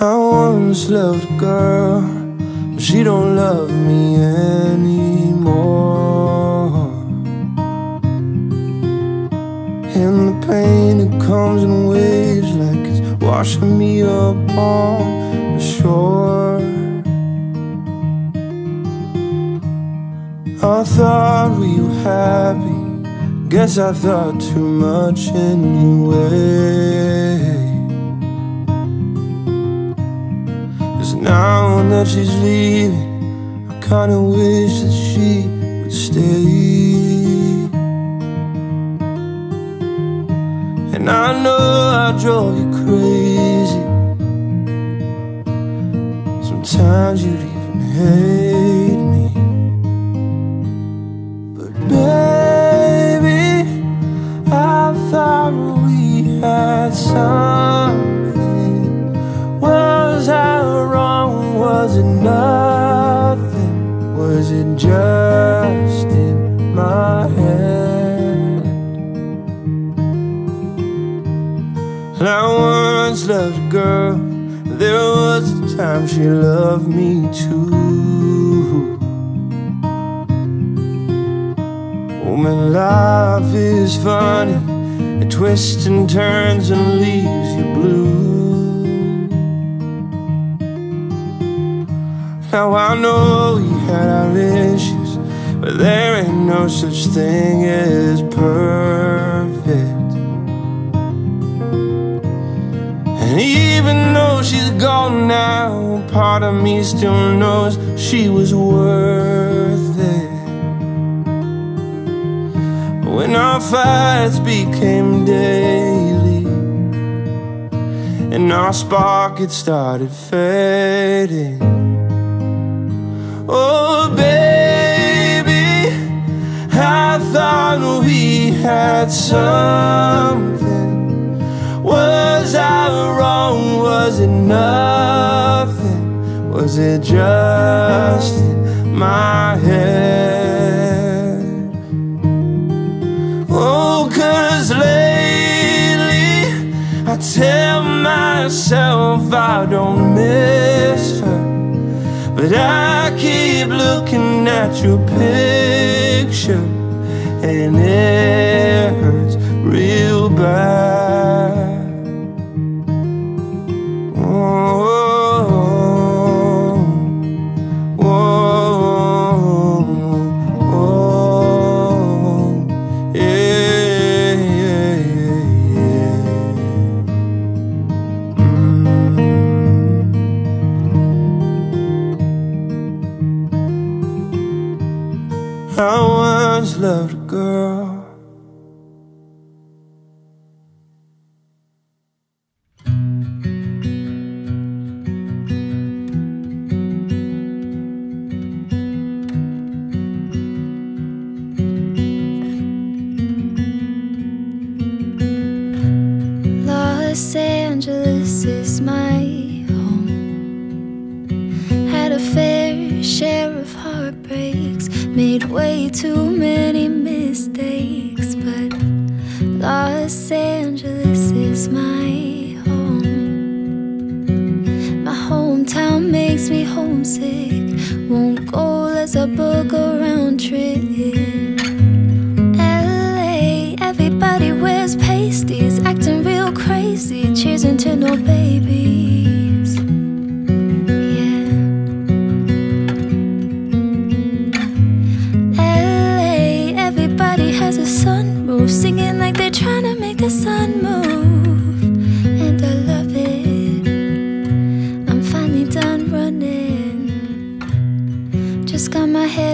I once loved a girl, but she don't love me anymore. And the pain it comes in waves like it's washing me up on the shore. I thought we were happy. Guess I thought too much anyway. Now that she's leaving, I kinda wish that she would stay. And I know I drove you crazy. Sometimes you'd even hate I once loved a girl. There was a time she loved me too. Woman, man, life is funny. It twists and turns and leaves you blue. Now I know we had our issues, but there ain't no such thing as perfect. And even though she's gone now, part of me still knows she was worth it. When our fights became daily, and our spark it started fading. Oh, baby, I thought we had something. Was I wrong? Was it nothing? Was it just in my head? Oh, cause lately I tell myself I don't miss her. But I keep looking at your picture and it hurts real bad. I once loved a girl.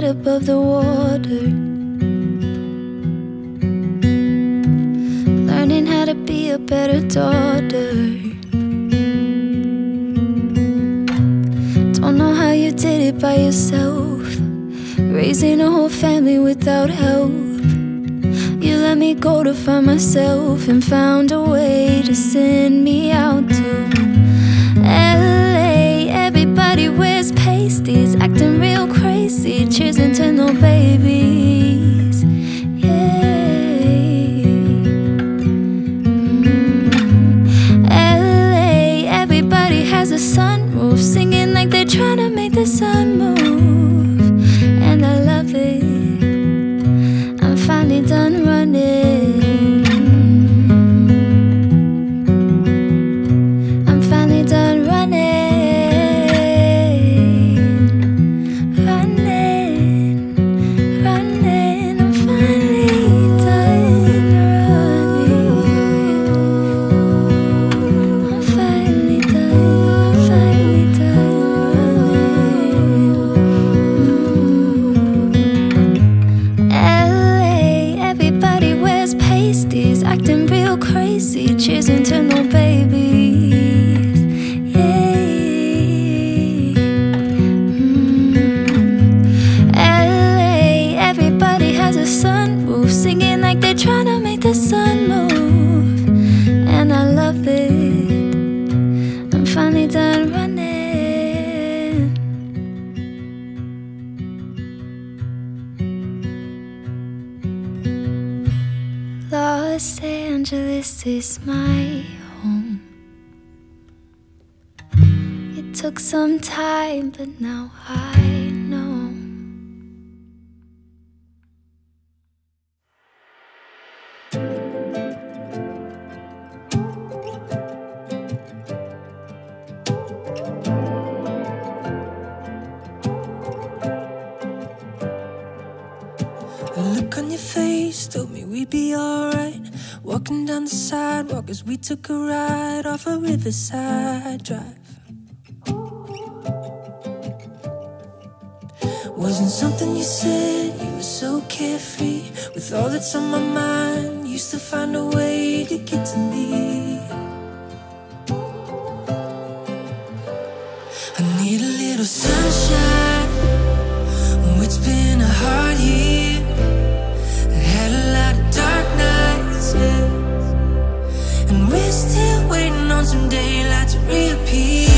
Head above the water. Learning how to be a better daughter. Don't know how you did it by yourself. Raising a whole family without help. You let me go to find myself and found a way to send me out to LA. Los Angeles is my home. It took some time, but now I. Walking down the sidewalk as we took a ride off a riverside drive. Wasn't something you said, you were so carefree. With all that's on my mind, used to find a way to get to me. I need a little sunshine. Oh, it's been a hard year. Some daylight to reappear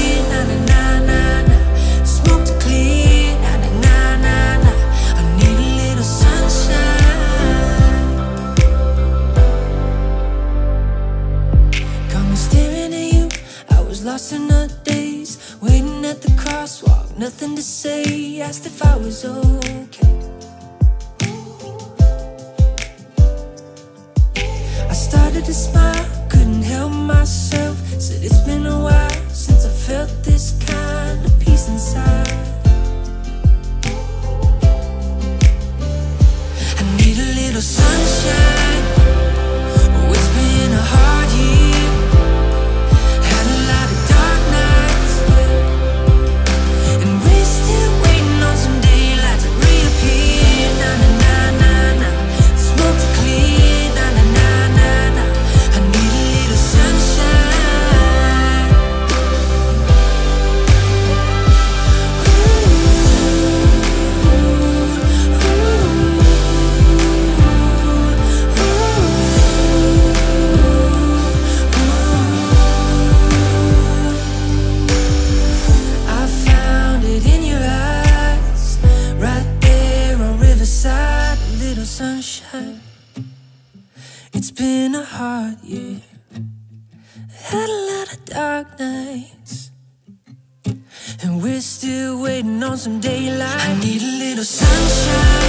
on some daylight. I need a little sunshine.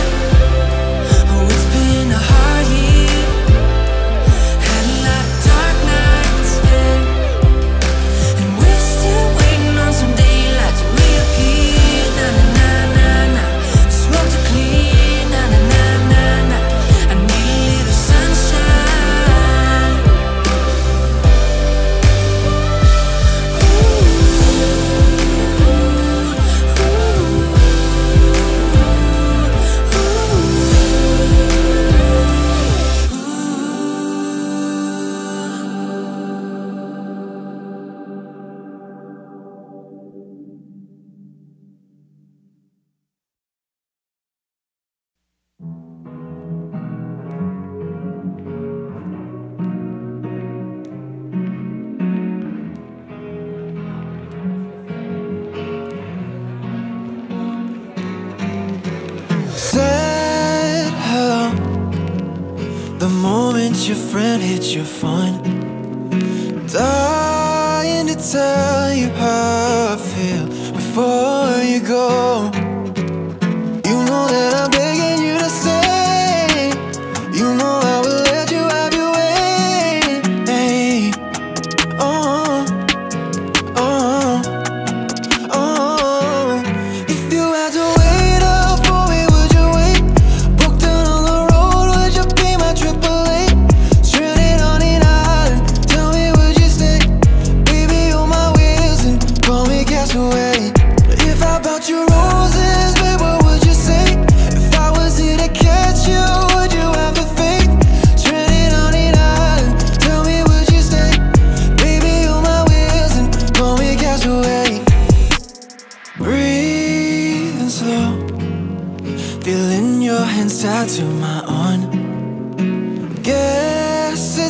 hit your friend, hits your phone Dying to tell you how I feel Before you go.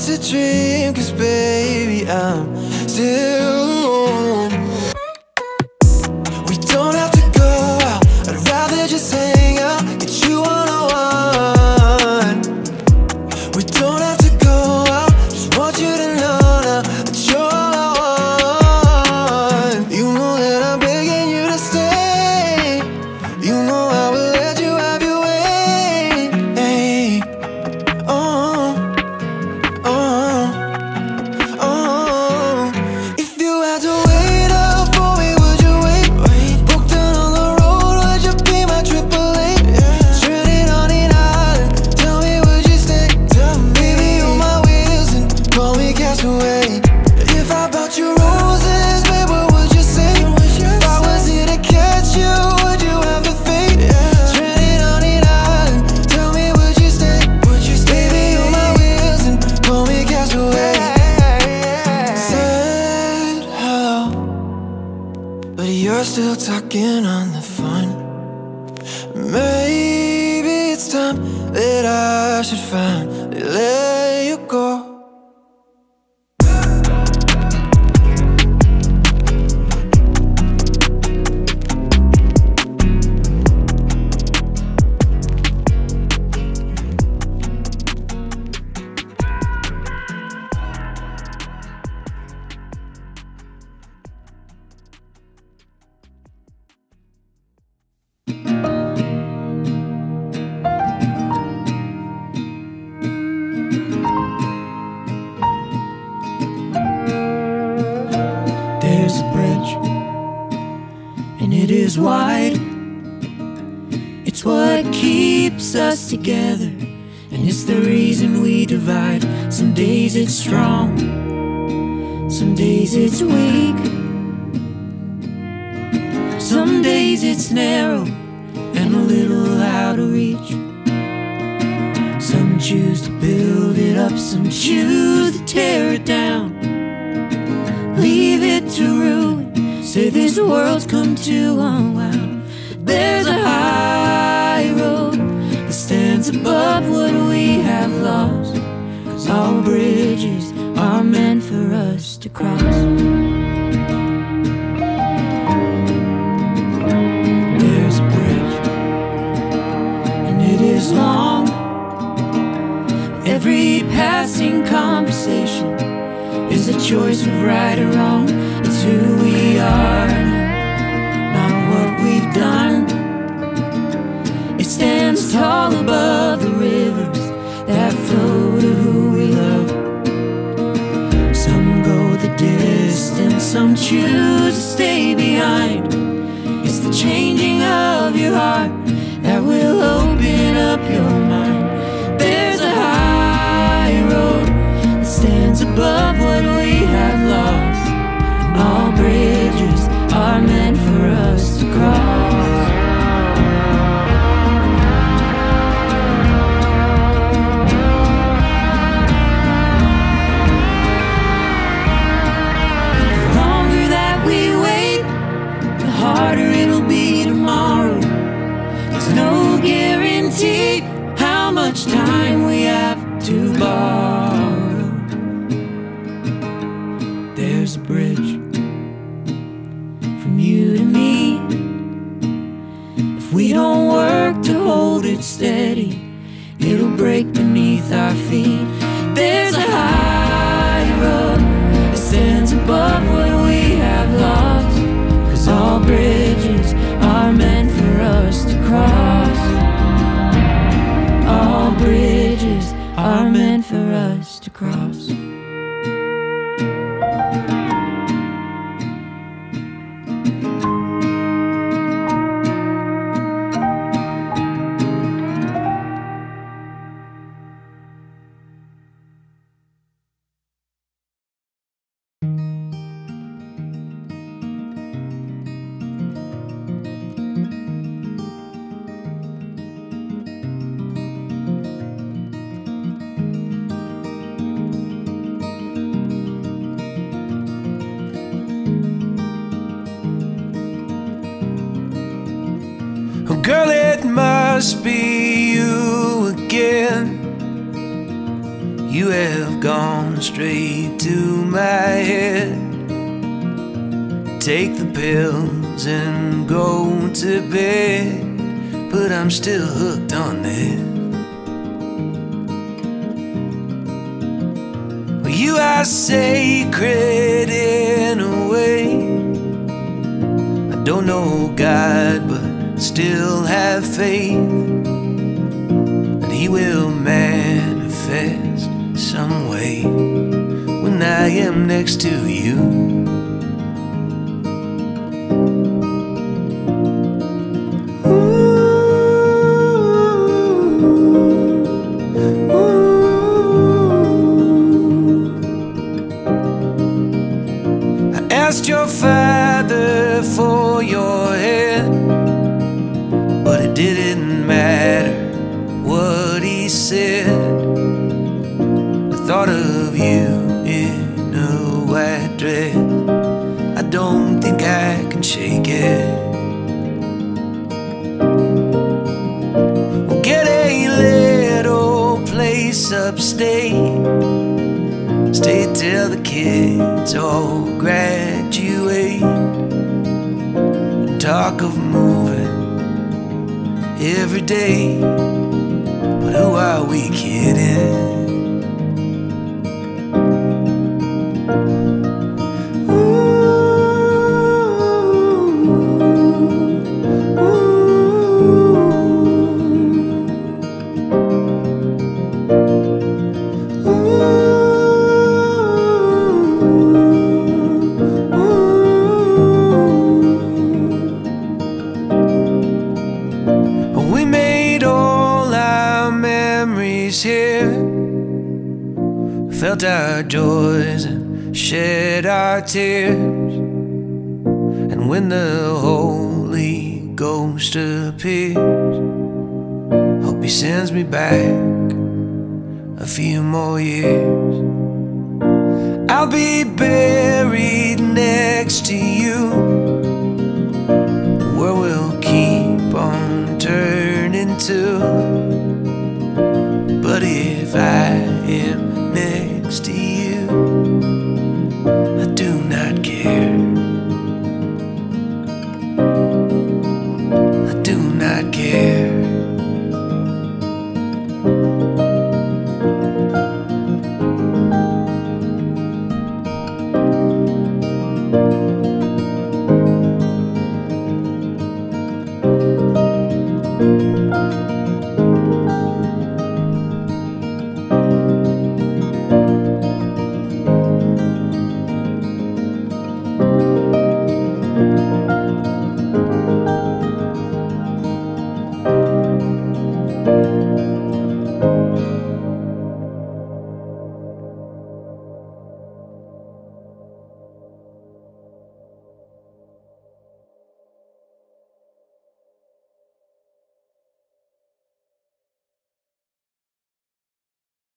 A dream, cause baby, I'm still should finally let you go. There's a bridge, and it is wide. It's what keeps us together, and it's the reason we divide. Some days it's strong, some days it's weak. Some days it's narrow and a little out of reach. Some choose to build it up, some choose to tear it down Say this world's come to unwound. There's a high road that stands above what we have lost. Cause all bridges are meant for us to cross. There's a bridge, and it is long. Every passing conversation is a choice of right or wrong. It's who are, not what we've done. It stands tall above the rivers that flow to who we love. Some go the distance, some choose to stay behind. It's the changing of your heart that will open up your mind. There's a high road that stands above for us to cross. Girl, it must be you again. You have gone straight to my head. Take the pills and go to bed. But I'm still hooked on. Well, you are sacred in a way. I don't know God, but still have faith that He will manifest some way when I am next to you. Shake it. We'll get a little place upstate. Stay till the kids all graduate. Talk of moving every day. But who are we kidding? I'll be buried next to you.